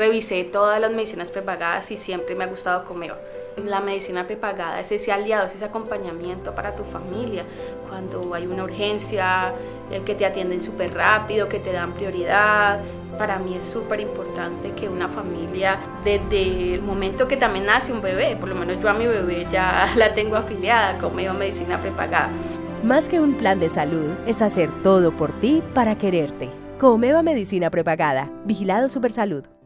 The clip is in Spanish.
revisé todas las medicinas prepagadas y siempre me ha gustado Comeva. La medicina prepagada es ese aliado, es ese acompañamiento para tu familia. Cuando hay una urgencia, eh, que te atienden súper rápido, que te dan prioridad. Para mí es súper importante que una familia, desde el momento que también nace un bebé, por lo menos yo a mi bebé ya la tengo afiliada con Medicina Prepagada. Más que un plan de salud, es hacer todo por ti para quererte. Comeva Medicina Prepagada. Vigilado Supersalud.